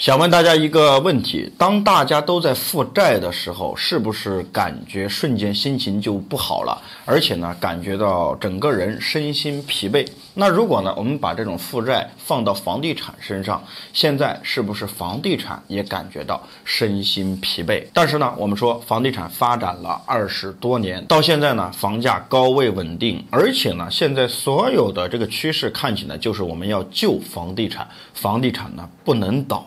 想问大家一个问题：当大家都在负债的时候，是不是感觉瞬间心情就不好了？而且呢，感觉到整个人身心疲惫？那如果呢，我们把这种负债放到房地产身上，现在是不是房地产也感觉到身心疲惫？但是呢，我们说房地产发展了二十多年，到现在呢，房价高位稳定，而且呢，现在所有的这个趋势看起来就是我们要救房地产，房地产呢不能倒。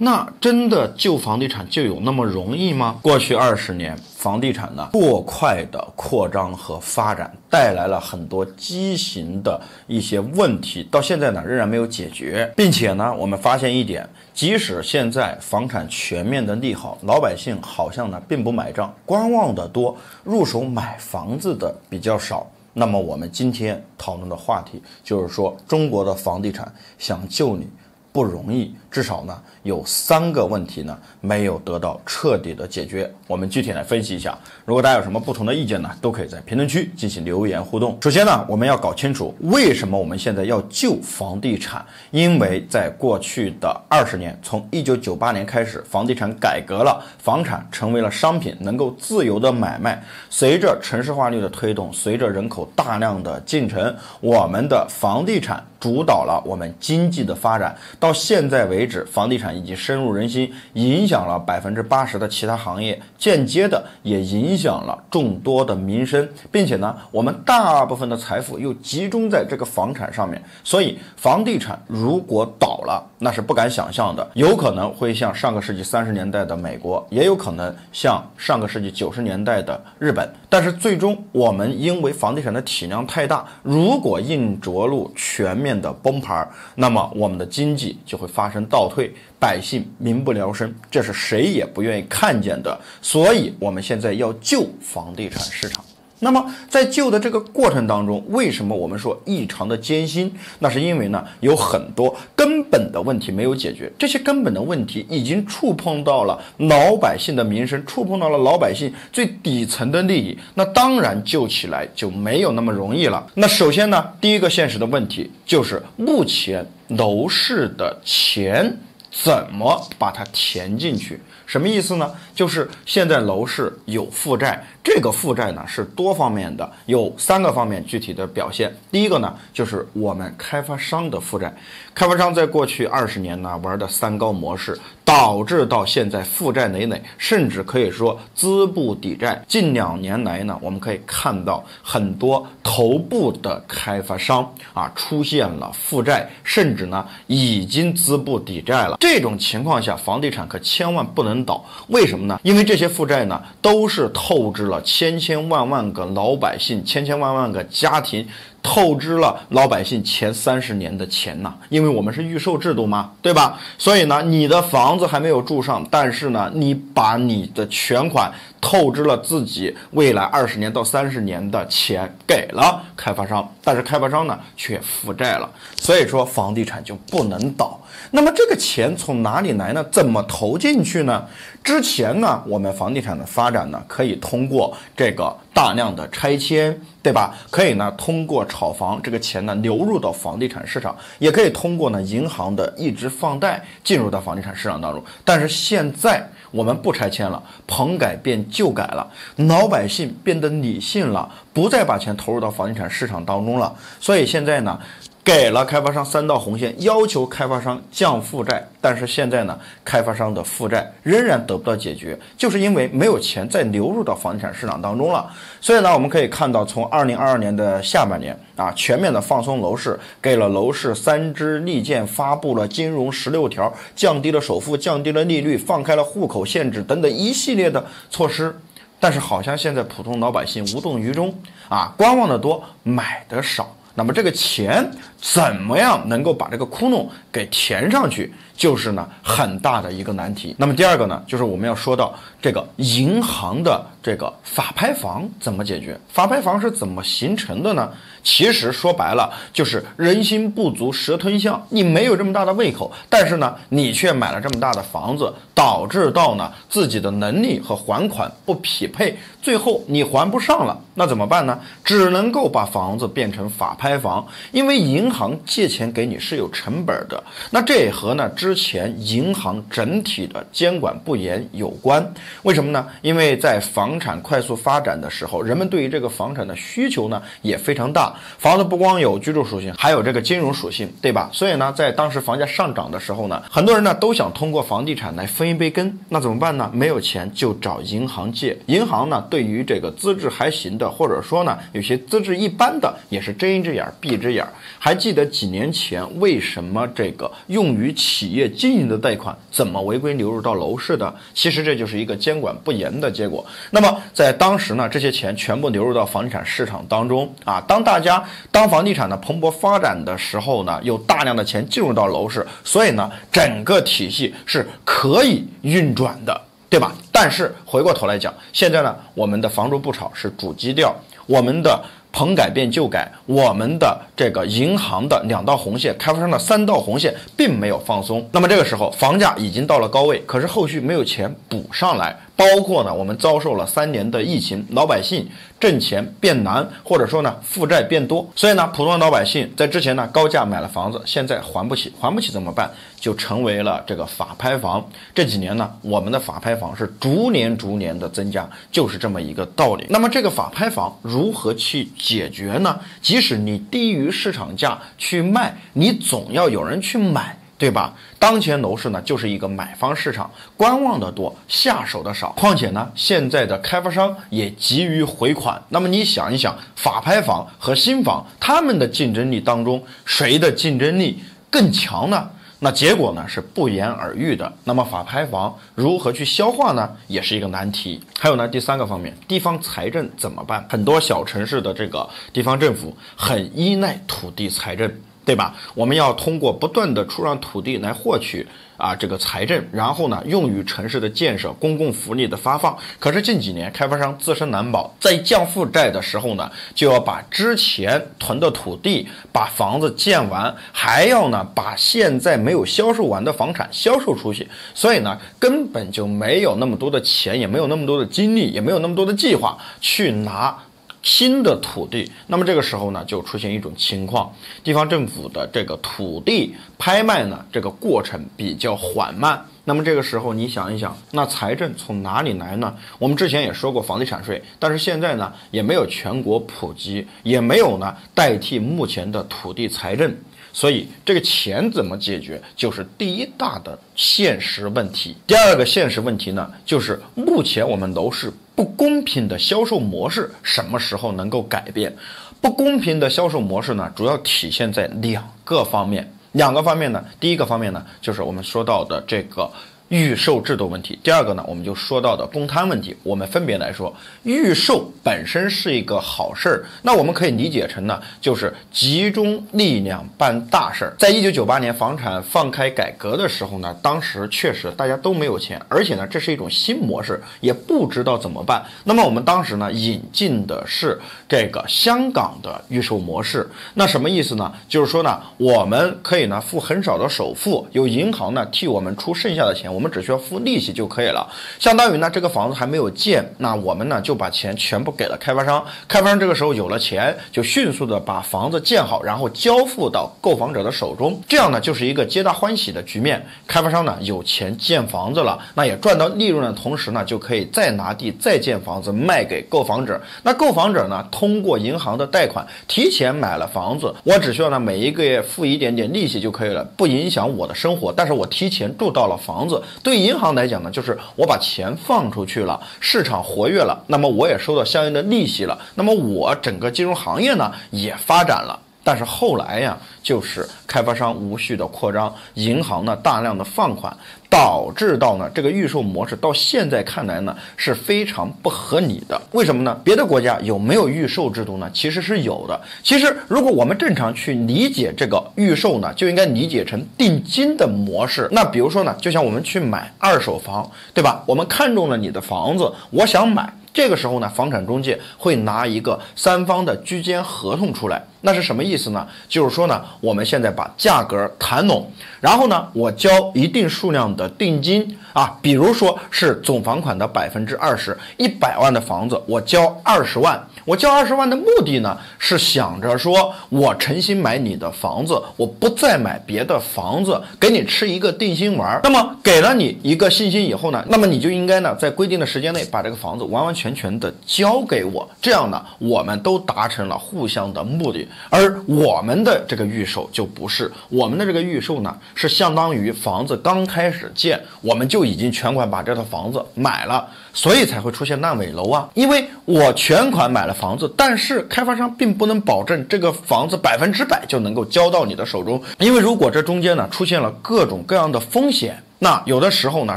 那真的救房地产就有那么容易吗？过去二十年，房地产呢过快的扩张和发展，带来了很多畸形的一些问题，到现在呢仍然没有解决，并且呢，我们发现一点，即使现在房产全面的利好，老百姓好像呢并不买账，观望的多，入手买房子的比较少。那么我们今天讨论的话题就是说，中国的房地产想救你。不容易，至少呢有三个问题呢没有得到彻底的解决。我们具体来分析一下。如果大家有什么不同的意见呢，都可以在评论区进行留言互动。首先呢，我们要搞清楚为什么我们现在要救房地产，因为在过去的二十年，从一九九八年开始，房地产改革了，房产成为了商品，能够自由的买卖。随着城市化率的推动，随着人口大量的进城，我们的房地产。主导了我们经济的发展，到现在为为止，房地产已经深入人心，影响了百分之八十的其他行业，间接的也影响了众多的民生，并且呢，我们大部分的财富又集中在这个房产上面，所以房地产如果倒了，那是不敢想象的，有可能会像上个世纪三十年代的美国，也有可能像上个世纪九十年代的日本，但是最终我们因为房地产的体量太大，如果硬着陆全。面的崩盘，那么我们的经济就会发生倒退，百姓民不聊生，这是谁也不愿意看见的。所以，我们现在要救房地产市场。那么，在救的这个过程当中，为什么我们说异常的艰辛？那是因为呢，有很多根本的问题没有解决。这些根本的问题已经触碰到了老百姓的民生，触碰到了老百姓最底层的利益。那当然救起来就没有那么容易了。那首先呢，第一个现实的问题就是目前楼市的钱怎么把它填进去？什么意思呢？就是现在楼市有负债。这个负债呢是多方面的，有三个方面具体的表现。第一个呢就是我们开发商的负债，开发商在过去二十年呢玩的三高模式，导致到现在负债累累，甚至可以说资不抵债。近两年来呢，我们可以看到很多头部的开发商啊出现了负债，甚至呢已经资不抵债了。这种情况下，房地产可千万不能倒。为什么呢？因为这些负债呢都是透支了。千千万万个老百姓，千千万万个家庭。透支了老百姓前三十年的钱呐，因为我们是预售制度嘛，对吧？所以呢，你的房子还没有住上，但是呢，你把你的全款透支了自己未来二十年到三十年的钱给了开发商，但是开发商呢却负债了，所以说房地产就不能倒。那么这个钱从哪里来呢？怎么投进去呢？之前呢，我们房地产的发展呢，可以通过这个大量的拆迁。对吧？可以呢，通过炒房这个钱呢流入到房地产市场，也可以通过呢银行的一直放贷进入到房地产市场当中。但是现在我们不拆迁了，棚改变旧改了，老百姓变得理性了，不再把钱投入到房地产市场当中了。所以现在呢。给了开发商三道红线，要求开发商降负债，但是现在呢，开发商的负债仍然得不到解决，就是因为没有钱再流入到房地产市场当中了。所以呢，我们可以看到，从二零二二年的下半年啊，全面的放松楼市，给了楼市三支利剑，发布了金融十六条，降低了首付，降低了利率，放开了户口限制等等一系列的措施，但是好像现在普通老百姓无动于衷啊，观望的多，买的少。那么这个钱怎么样能够把这个窟窿给填上去，就是呢很大的一个难题。那么第二个呢，就是我们要说到这个银行的这个法拍房怎么解决？法拍房是怎么形成的呢？其实说白了就是人心不足蛇吞象，你没有这么大的胃口，但是呢你却买了这么大的房子，导致到呢自己的能力和还款不匹配，最后你还不上了，那怎么办呢？只能够把房子变成法拍房，因为银银行借钱给你是有成本的。那这也和呢之前银行整体的监管不严有关。为什么呢？因为在房产快速发展的时候，人们对于这个房产的需求呢也非常大。房子不光有居住属性，还有这个金融属性，对吧？所以呢，在当时房价上涨的时候呢，很多人呢都想通过房地产来分一杯羹。那怎么办呢？没有钱就找银行借。银行呢，对于这个资质还行的，或者说呢有些资质一般的，也是睁一只眼闭一只眼。还记得几年前为什么这个用于企业经营的贷款怎么违规流入到楼市的？其实这就是一个监管不严的结果。那么在当时呢，这些钱全部流入到房地产市场当中啊。当大家当房地产呢蓬勃发展的时候呢，有大量的钱进入到楼市，所以呢，整个体系是可以运转的，对吧？但是回过头来讲，现在呢，我们的房住不炒是主基调，我们的。棚改变旧改，我们的这个银行的两道红线，开发商的三道红线并没有放松。那么这个时候，房价已经到了高位，可是后续没有钱补上来。包括呢，我们遭受了三年的疫情，老百姓挣钱变难，或者说呢负债变多，所以呢，普通老百姓在之前呢高价买了房子，现在还不起，还不起怎么办？就成为了这个法拍房。这几年呢，我们的法拍房是逐年逐年的增加，就是这么一个道理。那么这个法拍房如何去解决呢？即使你低于市场价去卖，你总要有人去买。对吧？当前楼市呢，就是一个买方市场，观望的多，下手的少。况且呢，现在的开发商也急于回款。那么你想一想，法拍房和新房，他们的竞争力当中，谁的竞争力更强呢？那结果呢是不言而喻的。那么法拍房如何去消化呢？也是一个难题。还有呢，第三个方面，地方财政怎么办？很多小城市的这个地方政府很依赖土地财政。对吧？我们要通过不断的出让土地来获取啊这个财政，然后呢用于城市的建设、公共福利的发放。可是近几年开发商自身难保，在降负债的时候呢，就要把之前囤的土地、把房子建完，还要呢把现在没有销售完的房产销售出去，所以呢根本就没有那么多的钱，也没有那么多的精力，也没有那么多的计划去拿。新的土地，那么这个时候呢，就出现一种情况，地方政府的这个土地拍卖呢，这个过程比较缓慢。那么这个时候，你想一想，那财政从哪里来呢？我们之前也说过房地产税，但是现在呢，也没有全国普及，也没有呢代替目前的土地财政。所以这个钱怎么解决，就是第一大的现实问题。第二个现实问题呢，就是目前我们楼市不公平的销售模式什么时候能够改变？不公平的销售模式呢，主要体现在两个方面。两个方面呢，第一个方面呢，就是我们说到的这个。预售制度问题，第二个呢，我们就说到的公摊问题。我们分别来说，预售本身是一个好事儿，那我们可以理解成呢，就是集中力量办大事儿。在一九九八年房产放开改革的时候呢，当时确实大家都没有钱，而且呢，这是一种新模式，也不知道怎么办。那么我们当时呢，引进的是这个香港的预售模式。那什么意思呢？就是说呢，我们可以呢付很少的首付，由银行呢替我们出剩下的钱。我们只需要付利息就可以了，相当于呢这个房子还没有建，那我们呢就把钱全部给了开发商，开发商这个时候有了钱，就迅速的把房子建好，然后交付到购房者的手中，这样呢就是一个皆大欢喜的局面。开发商呢有钱建房子了，那也赚到利润的同时呢，就可以再拿地再建房子卖给购房者。那购房者呢通过银行的贷款提前买了房子，我只需要呢每一个月付一点点利息就可以了，不影响我的生活，但是我提前住到了房子。对银行来讲呢，就是我把钱放出去了，市场活跃了，那么我也收到相应的利息了，那么我整个金融行业呢也发展了。但是后来呀，就是开发商无序的扩张，银行呢大量的放款，导致到呢这个预售模式到现在看来呢是非常不合理的。为什么呢？别的国家有没有预售制度呢？其实是有的。其实如果我们正常去理解这个预售呢，就应该理解成定金的模式。那比如说呢，就像我们去买二手房，对吧？我们看中了你的房子，我想买。这个时候呢，房产中介会拿一个三方的居间合同出来，那是什么意思呢？就是说呢，我们现在把价格谈拢，然后呢，我交一定数量的定金啊，比如说是总房款的百分之二十，一百万的房子我交二十万，我交二十万的目的呢，是想着说我诚心买你的房子，我不再买别的房子，给你吃一个定心丸。那么给了你一个信心以后呢，那么你就应该呢，在规定的时间内把这个房子完完全全的交给我，这样呢，我们都达成了互相的目的。而我们的这个预售就不是，我们的这个预售呢，是相当于房子刚开始建，我们就已经全款把这套房子买了，所以才会出现烂尾楼啊。因为我全款买了房子，但是开发商并不能保证这个房子百分之百就能够交到你的手中，因为如果这中间呢出现了各种各样的风险。那有的时候呢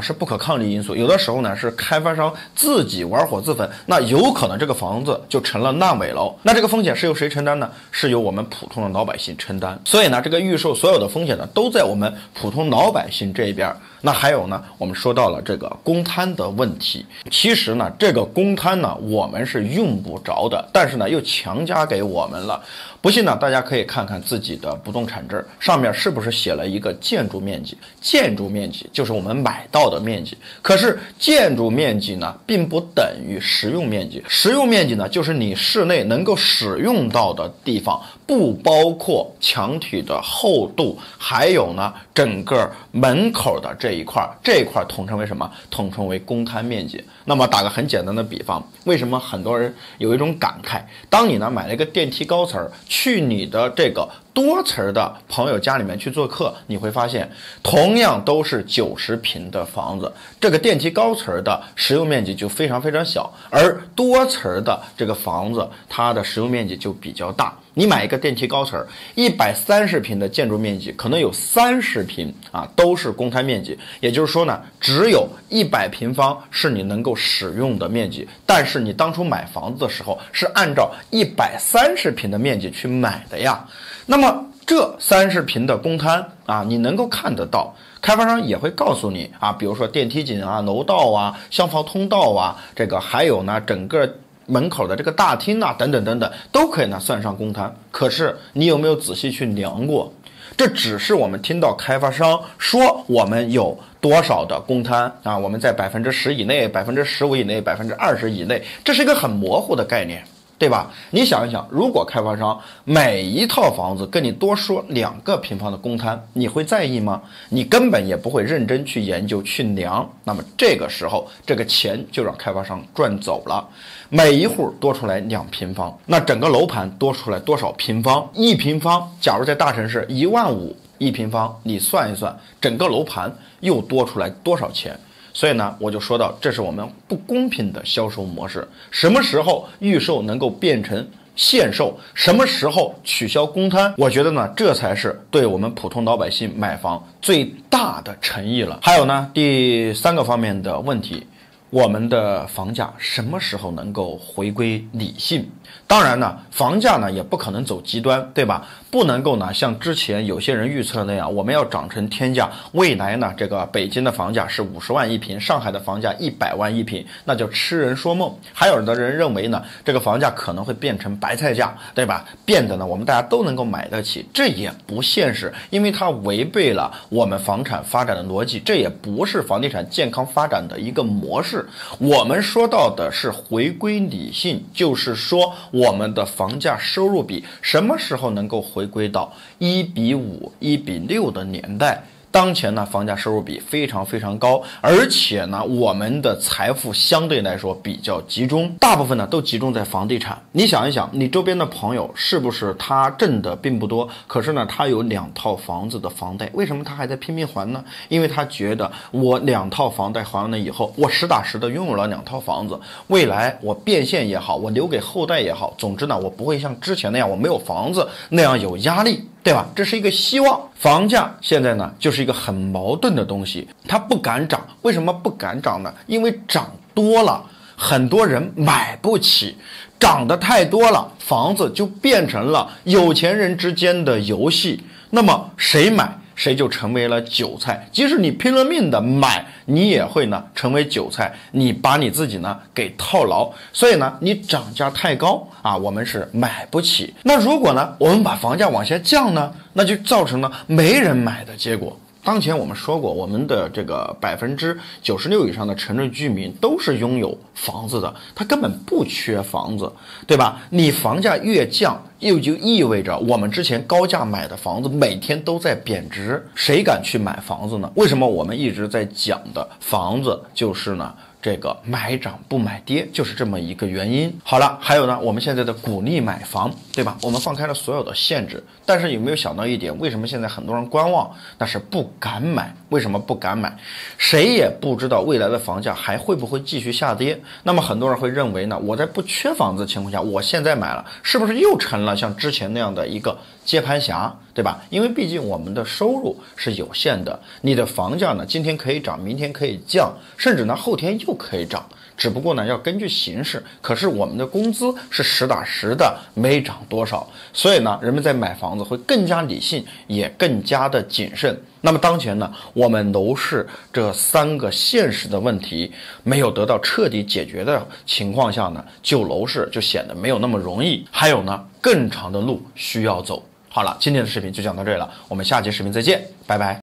是不可抗力因素，有的时候呢是开发商自己玩火自焚，那有可能这个房子就成了烂尾楼。那这个风险是由谁承担呢？是由我们普通的老百姓承担。所以呢，这个预售所有的风险呢都在我们普通老百姓这一边。那还有呢，我们说到了这个公摊的问题。其实呢，这个公摊呢我们是用不着的，但是呢又强加给我们了。不信呢，大家可以看看自己的不动产证上面是不是写了一个建筑面积？建筑面积就是我们买到的面积。可是建筑面积呢，并不等于实用面积。实用面积呢，就是你室内能够使用到的地方，不包括墙体的厚度，还有呢，整个门口的这一块，这一块统称为什么？统称为公摊面积。那么打个很简单的比方，为什么很多人有一种感慨？当你呢买了一个电梯高层？去你的这个多层的朋友家里面去做客，你会发现，同样都是九十平的房子，这个电梯高层的实用面积就非常非常小，而多层的这个房子，它的实用面积就比较大。你买一个电梯高层，一百三十平的建筑面积，可能有三十平啊都是公摊面积，也就是说呢，只有一百平方是你能够使用的面积。但是你当初买房子的时候是按照一百三十平的面积去买的呀。那么这三十平的公摊啊，你能够看得到，开发商也会告诉你啊，比如说电梯井啊、楼道啊、消防通道啊，这个还有呢整个。门口的这个大厅呐，等等等等，都可以呢算上公摊。可是你有没有仔细去量过？这只是我们听到开发商说我们有多少的公摊啊？我们在百分之十以内、百分之十五以内、百分之二十以内，这是一个很模糊的概念。对吧？你想一想，如果开发商每一套房子跟你多说两个平方的公摊，你会在意吗？你根本也不会认真去研究去量。那么这个时候，这个钱就让开发商赚走了。每一户多出来两平方，那整个楼盘多出来多少平方？一平方，假如在大城市一万五一平方，你算一算，整个楼盘又多出来多少钱？所以呢，我就说到，这是我们不公平的销售模式。什么时候预售能够变成限售？什么时候取消公摊？我觉得呢，这才是对我们普通老百姓买房最大的诚意了。还有呢，第三个方面的问题。我们的房价什么时候能够回归理性？当然呢，房价呢也不可能走极端，对吧？不能够呢像之前有些人预测那样，我们要涨成天价。未来呢，这个北京的房价是五十万一平，上海的房价一百万一平，那叫痴人说梦。还有的人认为呢，这个房价可能会变成白菜价，对吧？变得呢，我们大家都能够买得起，这也不现实，因为它违背了我们房产发展的逻辑，这也不是房地产健康发展的一个模式。我们说到的是回归理性，就是说我们的房价收入比什么时候能够回归到一比五、一比六的年代？当前呢，房价收入比非常非常高，而且呢，我们的财富相对来说比较集中，大部分呢都集中在房地产。你想一想，你周边的朋友是不是他挣的并不多，可是呢，他有两套房子的房贷，为什么他还在拼命还呢？因为他觉得我两套房贷还完了以后，我实打实的拥有了两套房子，未来我变现也好，我留给后代也好，总之呢，我不会像之前那样我没有房子那样有压力。对吧？这是一个希望。房价现在呢，就是一个很矛盾的东西，它不敢涨。为什么不敢涨呢？因为涨多了，很多人买不起；涨得太多了，房子就变成了有钱人之间的游戏。那么谁买？谁就成为了韭菜。即使你拼了命的买，你也会呢成为韭菜，你把你自己呢给套牢。所以呢，你涨价太高啊，我们是买不起。那如果呢，我们把房价往下降呢，那就造成了没人买的结果。当前我们说过，我们的这个百分之九十六以上的城镇居民都是拥有房子的，他根本不缺房子，对吧？你房价越降，又就意味着我们之前高价买的房子每天都在贬值，谁敢去买房子呢？为什么我们一直在讲的房子就是呢？这个买涨不买跌就是这么一个原因。好了，还有呢，我们现在的鼓励买房，对吧？我们放开了所有的限制，但是有没有想到一点？为什么现在很多人观望？那是不敢买。为什么不敢买？谁也不知道未来的房价还会不会继续下跌。那么很多人会认为呢？我在不缺房子的情况下，我现在买了，是不是又成了像之前那样的一个接盘侠，对吧？因为毕竟我们的收入是有限的，你的房价呢，今天可以涨，明天可以降，甚至呢后天又可以涨。只不过呢，要根据形势。可是我们的工资是实打实的，没涨多少。所以呢，人们在买房子会更加理性，也更加的谨慎。那么当前呢，我们楼市这三个现实的问题没有得到彻底解决的情况下呢，救楼市就显得没有那么容易。还有呢，更长的路需要走。好了，今天的视频就讲到这里了，我们下期视频再见，拜拜。